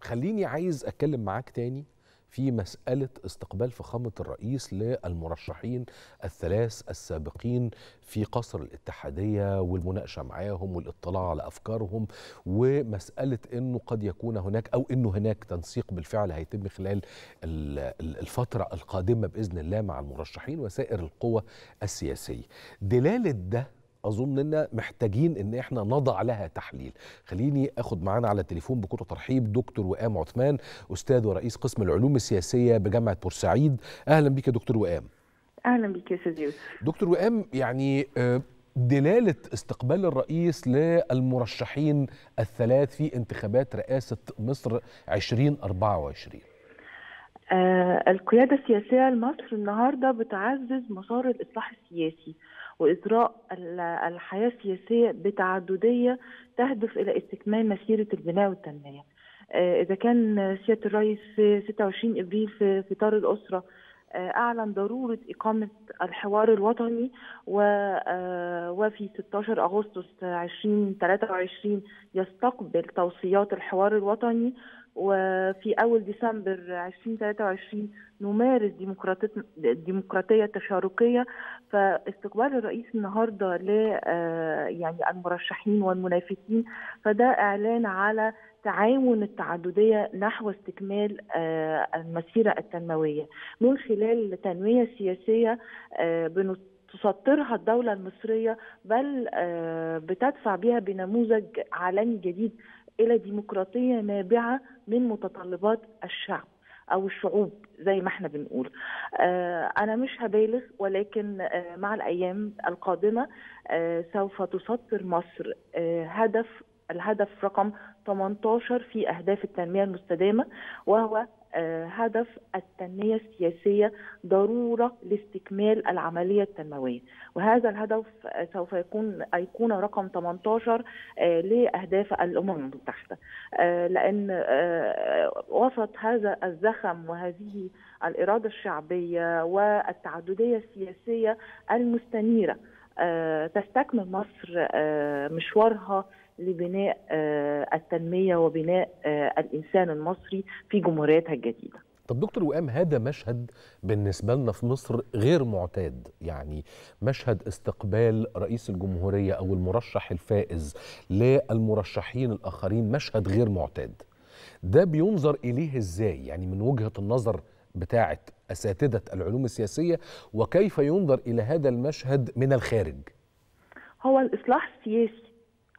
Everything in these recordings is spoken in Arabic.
خليني عايز أتكلم معاك تاني في مسألة استقبال فخامة الرئيس للمرشحين الثلاث السابقين في قصر الاتحادية والمناقشة معاهم والاطلاع على أفكارهم ومسألة أنه قد يكون هناك أو أنه هناك تنسيق بالفعل هيتم خلال الفترة القادمة بإذن الله مع المرشحين وسائر القوى السياسية. دلالة ده أظن إن محتاجين إن إحنا نضع لها تحليل. خليني آخد معانا على التليفون بكل ترحيب دكتور وئام عثمان أستاذ ورئيس قسم العلوم السياسية بجامعة بورسعيد. أهلا بك يا دكتور وئام أهلا بك يا أستاذ يوسف. دكتور وئام يعني دلالة استقبال الرئيس للمرشحين الثلاث في انتخابات رئاسة مصر 2024 آه القيادة السياسية لمصر النهاردة بتعزز مسار الإصلاح السياسي. وإجراء الحياة السياسية بتعددية تهدف إلى استكمال مسيرة البناء والتنمية. آه إذا كان سيادة الرئيس في 26 إبريل في إطار الأسرة أعلن ضرورة إقامة الحوار الوطني وفي 16 أغسطس 2023 يستقبل توصيات الحوار الوطني وفي أول ديسمبر 2023 نمارس ديمقراطية تشاركية. فاستقبال الرئيس النهارده ل يعني المرشحين والمنافسين فده إعلان على تعاون التعددية نحو استكمال المسيرة التنموية. من خلال تنمية سياسية تسطرها الدولة المصرية بل بتدفع بها بنموذج عالمي جديد إلى ديمقراطية نابعة من متطلبات الشعب أو الشعوب زي ما إحنا بنقول. آه أنا مش هبالغ ولكن آه مع الأيام القادمة آه سوف تسطر مصر هدف الهدف رقم 18 في أهداف التنمية المستدامة وهو هدف التنمية السياسية ضرورة لاستكمال العملية التنموية. وهذا الهدف سوف يكون ايقونه رقم 18 لأهداف الأمم المتحدة. لأن وسط هذا الزخم وهذه الإرادة الشعبية والتعددية السياسية المستنيرة تستكمل مصر مشوارها لبناء التنمية وبناء الإنسان المصري في جمهوريتها الجديدة. طب دكتور وئام هذا مشهد بالنسبة لنا في مصر غير معتاد يعني مشهد استقبال رئيس الجمهورية أو المرشح الفائز للمرشحين الآخرين مشهد غير معتاد. ده بينظر إليه إزاي يعني من وجهة النظر بتاعه أساتذة العلوم السياسية وكيف ينظر إلى هذا المشهد من الخارج؟ هو الإصلاح السياسي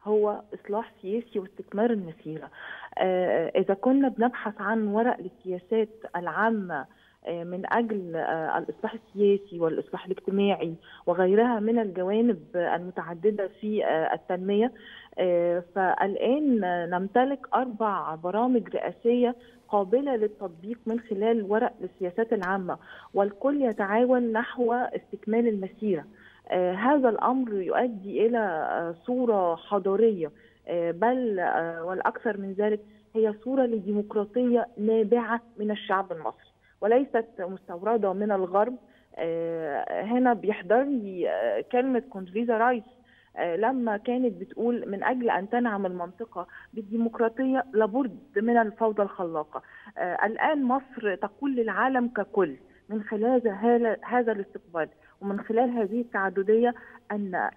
هو إصلاح سياسي واستثمار المسيره آه إذا كنا بنبحث عن ورق للسياسات العامة آه من أجل آه الإصلاح السياسي والإصلاح الاجتماعي وغيرها من الجوانب المتعددة في التنمية فالآن نمتلك أربع برامج رئاسية قابلة للتطبيق من خلال ورق للسياسات العامة والكل يتعاون نحو استكمال المسيره آه هذا الأمر يؤدي إلى آه صورة حضارية. آه بل والأكثر من ذلك هي صورة لديمقراطية نابعة من الشعب المصري وليست مستوردة من الغرب. هنا بيحضرني كلمة كوندريزا رايس. لما كانت بتقول من أجل أن تنعم المنطقة بالديمقراطية لابد من الفوضى الخلاقة. الآن مصر تقول للعالم ككل. من خلال هذا الاستقبال. ومن خلال هذه التعددية أن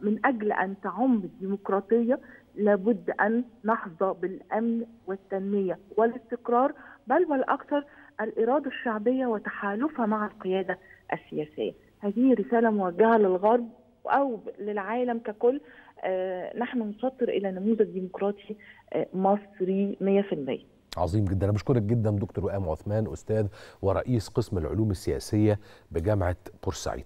من أجل أن تعم الديمقراطية لابد أن نحظى بالأمن والتنمية والاستقرار بل والأكثر الإرادة الشعبية وتحالفها مع القيادة السياسية. هذه رسالة موجهة للغرب أو للعالم ككل. نحن نسطر إلى نموذج ديمقراطي مصري 100% عظيم جدا. أنا بشكرك جدا دكتور وئام عثمان أستاذ ورئيس قسم العلوم السياسية بجامعة بورسعيد.